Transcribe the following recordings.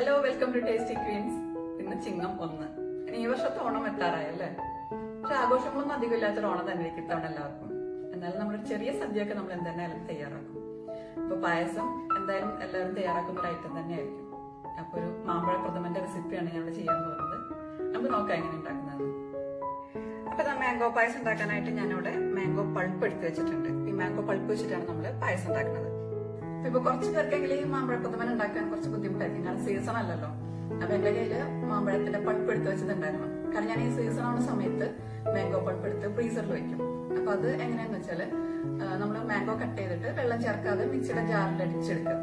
Hello welcome to tasty queens ഇന്ന് ചിങ്ങം ഒന്ന്. ഈ വർഷത്തെ ഓണം എത്താറായല്ലേ പക്ഷെ ആഘോഷങ്ങളൊന്നും അധികം ഇല്ലാത്തൊരു ഓണം തന്നെ ഇരിക്കും ഇത്തവണ എല്ലാവർക്കും. എന്നാലും നമ്മുടെ ചെറിയ സദ്യയൊക്കെ നമ്മൾ എന്തായാലും തയ്യാറാക്കും. ഇപ്പൊ പായസം എന്തായാലും എല്ലാവരും തയ്യാറാക്കുന്ന ഒരു ഐറ്റം തന്നെയായിരിക്കും. അപ്പൊ ഒരു മാമ്പഴ പ്രഥമന്റെ റെസിപ്പിയാണ് ഞങ്ങൾ ചെയ്യാൻ പോകുന്നത്. നമുക്ക് നോക്കാം എങ്ങനെ ഉണ്ടാക്കുന്നത് അപ്പൊ ഇതാ മാംഗോ പായസം ഉണ്ടാക്കാനായിട്ട് ഞാനിവിടെ മാംഗോ പൾപ്പ് എടുത്ത് വെച്ചിട്ടുണ്ട്. ഈ മാംഗോ പൾപ്പ് വെച്ചിട്ടാണ് നമ്മൾ പായസം ഉണ്ടാക്കുന്നത്. അപ്പൊ ഇപ്പൊ കുറച്ച് പേർക്കെങ്കിലും ഈ മാമ്പഴ പ്രഥമൻ ഉണ്ടാക്കാൻ കുറച്ച് ബുദ്ധിമുട്ടായിരിക്കും. കാരണം സീസൺ അല്ലല്ലോ. അപ്പൊ എന്റെ കയ്യിൽ മാമ്പഴത്തിന്റെ പൾപ്പ് എടുത്ത് വെച്ചിട്ടുണ്ടായിരുന്നു. കാരണം ഞാൻ ഈ സീസൺ ആവുന്ന സമയത്ത് മാംഗോ പൾപ്പ് എടുത്ത് ഫ്രീസറിൽ വെക്കും. അപ്പൊ അത് എങ്ങനെയാന്ന് വെച്ചാൽ നമ്മൾ മാംഗോ കട്ട് ചെയ്തിട്ട് വെള്ളം ചേർക്കാതെ മിക്സിയുടെ ജാറിൽ അടിച്ചെടുക്കുക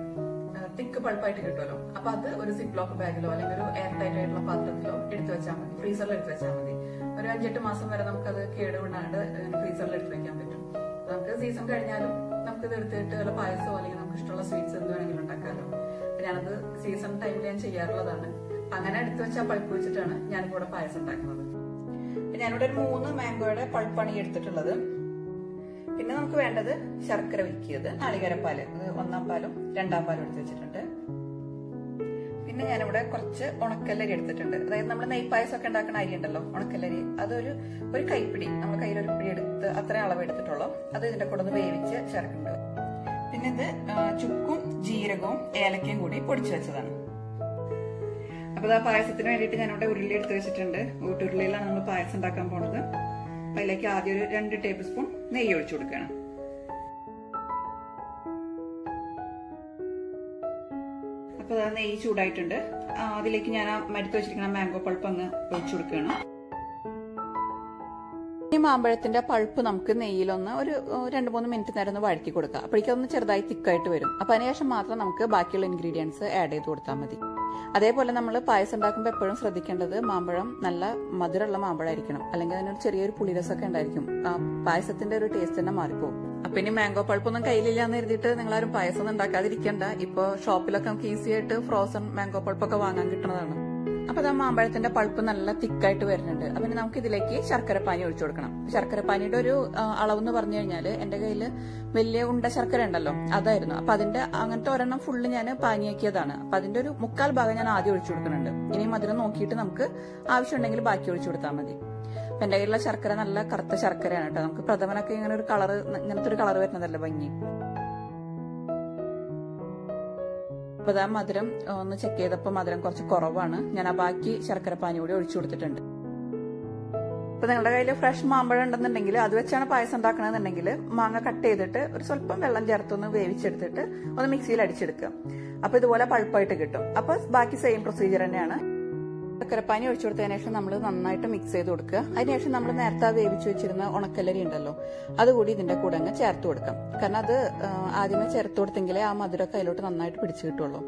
തിക്ക് പൾപ്പായിട്ട് കിട്ടുമല്ലോ. അപ്പൊ അത് ഒരു സിപ്പ് ലോക്ക് ബാഗിലോ അല്ലെങ്കിൽ ഒരു എയർ ടൈറ്റ് ആയിട്ടുള്ള പാത്രത്തിലോ എടുത്തു വെച്ചാൽ മതി. ഫ്രീസറിൽ എടുത്ത് വെച്ചാൽ മതി. ഒരു അഞ്ചെട്ട് മാസം വരെ നമുക്കത് കേടുവിടാണ്ട് ഫ്രീസറിൽ എടുത്ത് വെക്കാൻ പറ്റും. നമുക്ക് സീസൺ കഴിഞ്ഞാലും ഇത് എടുത്തിട്ട് വല്ല പായസമോ അല്ലെങ്കിൽ നമുക്ക് ഇഷ്ടമുള്ള സ്വീറ്റ്സ് എന്ത് വേണമെങ്കിലും ഉണ്ടാക്കാമല്ലോ ഞാനത് സീസൺ ടൈമിൽ ഞാൻ ചെയ്യാറുള്ളതാണ്. അങ്ങനെ എടുത്തു വെച്ചാൽ പഴുപ്പ് വെച്ചിട്ടാണ് ഞാനിപ്പോ ഇവിടെ പായസം ഉണ്ടാക്കുന്നത്. ഞാനിവിടെ ഒരു മൂന്ന് മാംഗോയുടെ പഴുപ്പാണ് ഈ എടുത്തിട്ടുള്ളത്. പിന്നെ നമുക്ക് വേണ്ടത് ശർക്കര വിൽക്കിയത്. നാളികേരപ്പാൽ. ഒന്നാം പാലും രണ്ടാം പാലും എടുത്ത് വെച്ചിട്ടുണ്ട്. പിന്നെ ഞാനിവിടെ കുറച്ച് ഉണക്കല്ലരി എടുത്തിട്ടുണ്ട്. അതായത് നമ്മൾ നെയ്പ്പായസം ഒക്കെ ഉണ്ടാക്കുന്ന അരി ഉണ്ടല്ലോ ഉണക്കല്ലരി. അതൊരു ഒരു കൈപ്പിടി നമ്മൾ കയ്യിൽ ഒരു പിടി എടുത്ത് അത്രയും അളവ് എടുത്തിട്ടുള്ളൂ. അത് ഇതിന്റെ കൂടെ ഒന്ന് വേവിച്ച് ചേർക്കുന്നുണ്ട്. പിന്നെ ഇത് ചുക്കും ജീരകവും ഏലക്കയും കൂടി പൊടിച്ചു വെച്ചതാണ്. അപ്പൊ ആ പായസത്തിന് വേണ്ടിയിട്ട് ഞാനിവിടെ ഉരുളി എടുത്ത് വെച്ചിട്ടുണ്ട്. ഊട്ടുരുളിയിലാണ് നമ്മൾ പായസം ഉണ്ടാക്കാൻ പോണത്. അപ്പൊ അതിലേക്ക് ആദ്യം ഒരു രണ്ട് ടേബിൾ സ്പൂൺ നെയ്യ് ഒഴിച്ചു കൊടുക്കണം അപ്പൊ അത് നെയ്യ് ചൂടായിട്ടുണ്ട്. അതിലേക്ക് ഞാൻ ആ മരുത്ത് വെച്ചിരിക്കുന്ന മാംഗോ പൾപ്പ് അങ്ങ് ഒഴിച്ചു കൊടുക്കുകയാണ്. ഈ മാമ്പഴത്തിന്റെ പൾപ്പ് നമുക്ക് നെയ്യിലൊന്ന് ഒരു രണ്ട് മൂന്ന് മിനിറ്റ് നേരം ഒന്ന് വഴറ്റി അപ്പോഴേക്കും ഒന്ന് ചെറുതായി തിക്കായിട്ട് വരും. അപ്പൊ അതിനുശേഷം മാത്രം നമുക്ക് ബാക്കിയുള്ള ഇൻഗ്രീഡിയൻസ് ആഡ് ചെയ്ത് കൊടുത്താൽ മതി. അതേപോലെ നമ്മൾ പായസം ഉണ്ടാക്കുമ്പോൾ എപ്പോഴും ശ്രദ്ധിക്കേണ്ടത് മാമ്പഴം നല്ല മധുരമുള്ള മാമ്പഴമായിരിക്കണം. അല്ലെങ്കിൽ അതിനൊരു ചെറിയൊരു പുളിരസമൊക്കെ ഉണ്ടായിരിക്കും. ആ പായസത്തിന്റെ ഒരു ടേസ്റ്റ് തന്നെ മാറിപ്പോകും അപ്പൊ ഇനി മാംഗോ പൾപ്പൊന്നും കയ്യിലില്ല എന്ന് എഴുതിയിട്ട് നിങ്ങളാരും പായസം ഒന്നും ഉണ്ടാക്കാതിരിക്കണ്ട. ഇപ്പൊ ഷോപ്പിലൊക്കെ നമുക്ക് ഈസി ആയിട്ട് ഫ്രോസൺ മാംഗോ പൾപ്പൊക്കെ വാങ്ങാൻ കിട്ടുന്നതാണ് അപ്പൊ ആ മാമ്പഴത്തിന്റെ പൾപ്പ് നല്ല തിക്കായിട്ട് വരുന്നുണ്ട്. അപ്പൊ നമുക്ക് ഇതിലേക്ക് ശർക്കര പാനി ഒഴിച്ചു കൊടുക്കണം. ശർക്കര പാനിയുടെ ഒരു അളവ് എന്ന് പറഞ്ഞു കഴിഞ്ഞാൽ എന്റെ കയ്യിൽ വലിയ ഉണ്ട ശർക്കര ഉണ്ടല്ലോ അതായിരുന്നു. അപ്പൊ അതിന്റെ അങ്ങനത്തെ ഒരെണ്ണം ഫുള്ള് ഞാൻ പാനിയാക്കിയതാണ്. അപ്പൊ അതിന്റെ ഒരു മുക്കാൽ ഭാഗം ഞാൻ ആദ്യം ഒഴിച്ചു കൊടുക്കുന്നുണ്ട്. ഇനി മധുരം നോക്കിയിട്ട് നമുക്ക് ആവശ്യമുണ്ടെങ്കിൽ ബാക്കി ഒഴിച്ചു കൊടുത്താൽ മതി. അപ്പൊ കയ്യിലുള്ള ശർക്കര നല്ല കറുത്ത ശർക്കരയാണ് കേട്ടോ. നമുക്ക് പ്രഥമനൊക്കെ ഇങ്ങനെ ഒരു കളർ ഇങ്ങനത്തെ ഒരു കളർ വരുന്നതല്ലേ ഭംഗി. അപ്പൊ ആ മധുരം ഒന്ന് ചെക്ക് ചെയ്തപ്പോൾ മധുരം കുറച്ച് കുറവാണ്. ഞാൻ ആ ബാക്കി ശർക്കര പാനി കൂടി ഒഴിച്ചു കൊടുത്തിട്ടുണ്ട്. ഇപ്പൊ നിങ്ങളുടെ കയ്യിൽ ഫ്രഷ് മാമ്പഴം ഉണ്ടെന്നുണ്ടെങ്കിൽ അത് വെച്ചാണ് പായസം ഉണ്ടാക്കണമെന്നുണ്ടെങ്കിൽ മാങ്ങ കട്ട് ചെയ്തിട്ട് ഒരു സ്വല്പം വെള്ളം ചേർത്തൊന്ന് വേവിച്ചെടുത്തിട്ട് ഒന്ന് മിക്സിയിൽ അടിച്ചെടുക്കുക. അപ്പൊ ഇതുപോലെ പഴുപ്പായിട്ട് കിട്ടും. അപ്പൊ ബാക്കി സെയിം പ്രൊസീജിയർ തന്നെയാണ്. ശർക്കരപ്പാനി ഒഴിച്ചു കൊടുത്തതിന് ശേഷം നമ്മൾ നന്നായിട്ട് മിക്സ് ചെയ്ത് കൊടുക്കുക. അതിനുശേഷം നമ്മൾ നേരത്തെ വേവിച്ച് വെച്ചിരുന്ന ഉണക്കല്ലരി ഉണ്ടല്ലോ അതുകൂടി ഇതിന്റെ കൂടെ അങ്ങ് ചേർത്ത് കൊടുക്കാം. കാരണം അത് ആദ്യമേ ചേർത്ത് കൊടുത്തെങ്കിലേ ആ മധുരമൊക്കെ അതിലോട്ട് നന്നായിട്ട് പിടിച്ചു കിട്ടുള്ളൂ.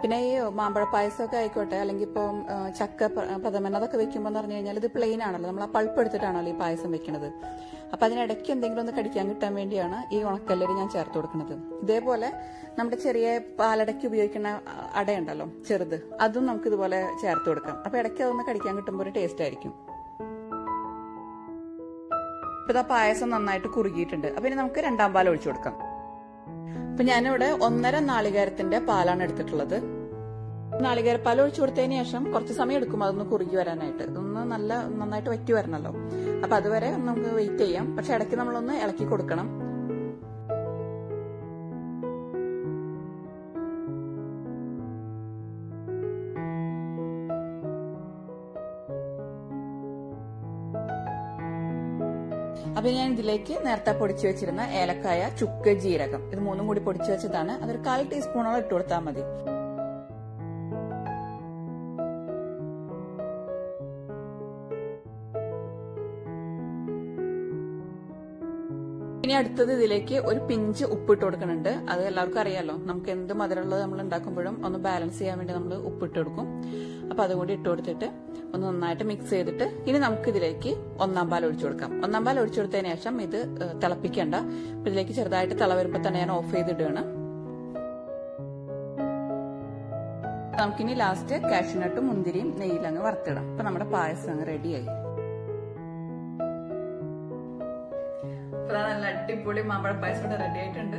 പിന്നെ ഈ മാമ്പഴ പായസമൊക്കെ ആയിക്കോട്ടെ അല്ലെങ്കിൽ ഇപ്പൊ ചക്ക പ്രഥമൻ അതൊക്കെ വെക്കുമ്പോൾ എന്ന് പറഞ്ഞു കഴിഞ്ഞാൽ ഇത് പ്ലെയിൻ ആണല്ലോ. നമ്മൾ ആ പൾപ്പ് എടുത്തിട്ടാണല്ലോ ഈ പായസം വെക്കുന്നത് അപ്പൊ അതിനിടയ്ക്ക് എന്തെങ്കിലും ഒന്ന് കടിക്കാൻ കിട്ടാൻ വേണ്ടിയാണ് ഈ ഉണക്കല്ലരി ഞാൻ ചേർത്ത് കൊടുക്കുന്നത്. ഇതേപോലെ നമ്മുടെ ചെറിയ പാലടയ്ക്ക് ഉപയോഗിക്കുന്ന അടയുണ്ടല്ലോ ചെറുത് അതും നമുക്ക് ഇതുപോലെ ചേർത്ത് കൊടുക്കാം. അപ്പൊ ഇടയ്ക്ക് അതൊന്ന് കടിക്കാൻ കിട്ടുമ്പോൾ ഒരു ടേസ്റ്റ് ആയിരിക്കും. ഇപ്പം ഇതാ പായസം നന്നായിട്ട് കുറുകിയിട്ടുണ്ട്. അപ്പോൾ ഇനി നമുക്ക് രണ്ടാം പാൽ ഒഴിച്ചു കൊടുക്കാം. അപ്പം ഞാനിവിടെ ഒന്നര നാളികേരത്തിന്റെ പാലാണ് എടുത്തിട്ടുള്ളത്. നാളികേര പാൽ ഒഴിച്ചു കൊടുത്തതിന് ശേഷം കുറച്ച് സമയം എടുക്കും അതൊന്ന് കുറുകി വരാനായിട്ട്. ഒന്ന് നല്ല നന്നായിട്ട് വറ്റി വരണല്ലോ. അപ്പം അതുവരെ നമുക്ക് വെയിറ്റ് ചെയ്യാം. പക്ഷെ ഇടയ്ക്ക് നമ്മളൊന്ന് ഇളക്കി കൊടുക്കണം. അപ്പൊ ഞാൻ ഇതിലേക്ക് നേരത്തെ പൊടിച്ചു വെച്ചിരുന്ന ഏലക്കായ ചുക്ക് ജീരകം ഇത് മൂന്നും കൂടി പൊടിച്ചു വെച്ചതാണ്. അതൊരു കാൽ ടീസ്പൂണോളം ഇട്ട് കൊടുത്താൽ മതി. ഇനി അടുത്തത് ഇതിലേക്ക് ഒരു പിഞ്ച് ഉപ്പിട്ട് കൊടുക്കുന്നുണ്ട് അത് എല്ലാവർക്കും അറിയാലോ. നമുക്ക് എന്ത് മധുരമുള്ളത് നമ്മൾ ഉണ്ടാക്കുമ്പോഴും ഒന്ന് ബാലൻസ് ചെയ്യാൻ വേണ്ടി നമ്മൾ ഉപ്പിട്ട് കൊടുക്കും. അപ്പൊ അതുകൂടി ഇട്ട് കൊടുത്തിട്ട് ഒന്ന് നന്നായിട്ട് മിക്സ് ചെയ്തിട്ട് ഇനി നമുക്ക് ഇതിലേക്ക് ഒന്നാം പാൽ ഒഴിച്ചു കൊടുക്കാം. ഒന്നാം പാൽ ഒഴിച്ചു കൊടുത്തതിന് ശേഷം ഇത് തിളപ്പിക്കേണ്ട. അപ്പൊ ഇതിലേക്ക് ചെറുതായിട്ട് തിള വരുമ്പോൾ തന്നെ ഞാൻ ഓഫ് ചെയ്തിടുകയാണ്. നമുക്കിനി ലാസ്റ്റ് കാഷ്യൂനട്ടും മുന്തിരിയും നെയ്യിലങ്ങ് വറുത്തിടാം. അപ്പൊ നമ്മുടെ പായസം അങ്ങ് റെഡിയായി ഇത്ര നല്ല അടിപൊളി മാമ്പഴ പായസം ഇവിടെ റെഡി ആയിട്ടുണ്ട്.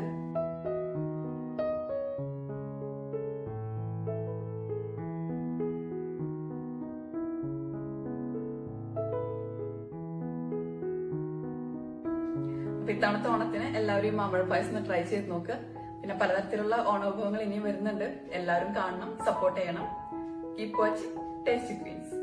ഇത്തവണത്തെ ഓണത്തിന് എല്ലാവരും ഈ മാമ്പഴ പായസം ട്രൈ ചെയ്ത് നോക്ക്. പിന്നെ പലതരത്തിലുള്ള ഓണവിഭവങ്ങൾ ഇനിയും വരുന്നുണ്ട്. എല്ലാവരും കാണണം സപ്പോർട്ട് ചെയ്യണം. Keep watch tasty Queen's